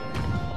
you